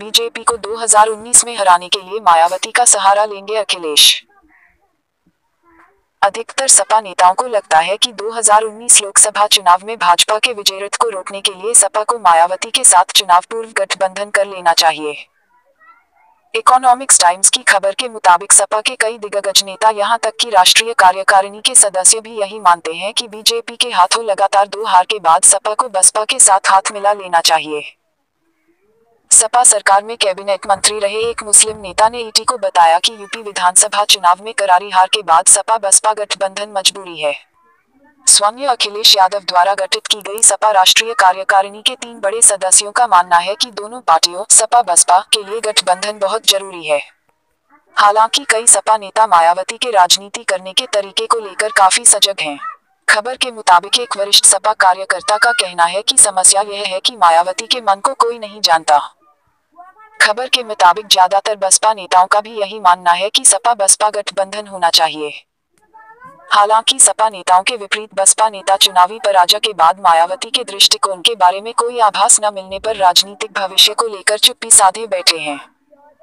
BJP को 2019 में हराने के लिए मायावती का सहारा लेंगे अखिलेश। अधिकतर सपा नेताओं को लगता है कि 2019 लोकसभा चुनाव में भाजपा के विजयरथ को रोकने के लिए सपा को मायावती के साथ चुनाव पूर्व गठबंधन कर लेना चाहिए। इकोनॉमिक्स टाइम्स की खबर के मुताबिक सपा के कई दिग्गज नेता यहाँ तक कि राष्ट्रीय कार्यकारिणी के सदस्य भी यही मानते हैं कि बीजेपी के हाथों लगातार दो हार के बाद सपा को बसपा के साथ हाथ मिला लेना चाहिए। सपा सरकार में कैबिनेट मंत्री रहे एक मुस्लिम नेता ने ईटी को बताया कि यूपी विधानसभा चुनाव में करारी हार के बाद सपा बसपा गठबंधन मजबूरी है। स्वामी अखिलेश यादव द्वारा गठित की गई सपा राष्ट्रीय कार्यकारिणी के तीन बड़े सदस्यों का मानना है कि दोनों पार्टियों, सपा बसपा, के लिए गठबंधन बहुत ज़रूरी है। हालाँकि कई सपा नेता मायावती के राजनीति करने के तरीके को लेकर काफ़ी सजग हैं। खबर के मुताबिक एक वरिष्ठ सपा कार्यकर्ता का कहना है कि समस्या यह है कि मायावती के मन को कोई नहीं जानता। खबर के मुताबिक ज़्यादातर बसपा नेताओं का भी यही मानना है कि सपा बसपा गठबंधन होना चाहिए। हालाँकि सपा नेताओं के विपरीत बसपा नेता चुनावी पराजय के बाद मायावती के दृष्टिकोण के बारे में कोई आभास न मिलने पर राजनीतिक भविष्य को लेकर चुप्पी साधे बैठे हैं।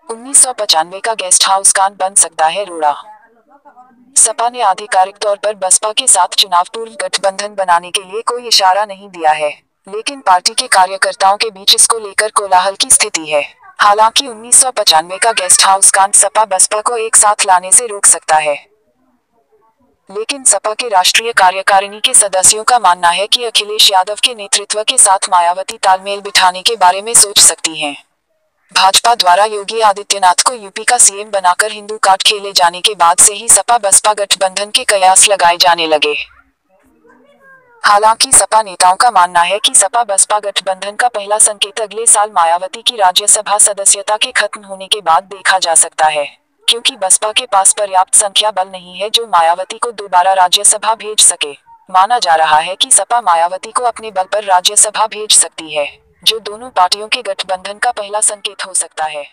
उन्नीस का गेस्ट हाउस कान बन सकता है रोड़ा। सपा ने आधिकारिक तौर पर बसपा के साथ चुनाव पूर्व गठबंधन बनाने के लिए कोई इशारा नहीं दिया है, लेकिन पार्टी के कार्यकर्ताओं के बीच इसको लेकर कोलाहल की स्थिति है। हालाँकि उन्नीस का गेस्ट हाउस कांड सपा बसपा को एक साथ लाने से रोक सकता है लेकिन सपा के राष्ट्रीय कार्यकारिणी के सदस्यों का मानना है कि अखिलेश यादव के नेतृत्व के साथ मायावती तालमेल बिठाने के बारे में सोच सकती हैं। भाजपा द्वारा योगी आदित्यनाथ को यूपी का सीएम बनाकर हिंदू कार्ड खेले जाने के बाद से ही सपा बसपा गठबंधन के कयास लगाए जाने लगे हालाँकि सपा नेताओं का मानना है कि सपा बसपा गठबंधन का पहला संकेत अगले साल मायावती की राज्यसभा सदस्यता के खत्म होने के बाद देखा जा सकता है, क्योंकि बसपा के पास पर्याप्त संख्या बल नहीं है जो मायावती को दोबारा राज्यसभा भेज सके। माना जा रहा है कि सपा मायावती को अपने बल पर राज्यसभा भेज सकती है, जो दोनों पार्टियों के गठबंधन का पहला संकेत हो सकता है।